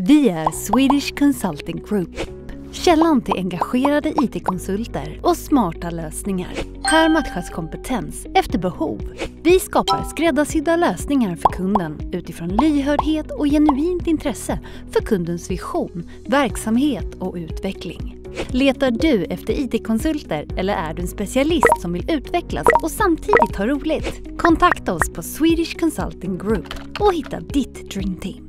Vi är Swedish Consulting Group. Källan till engagerade IT-konsulter och smarta lösningar. Här matchas kompetens efter behov. Vi skapar skräddarsydda lösningar för kunden utifrån lyhördhet och genuint intresse för kundens vision, verksamhet och utveckling. Letar du efter IT-konsulter eller är du en specialist som vill utvecklas och samtidigt ha roligt? Kontakta oss på Swedish Consulting Group och hitta ditt dreamteam.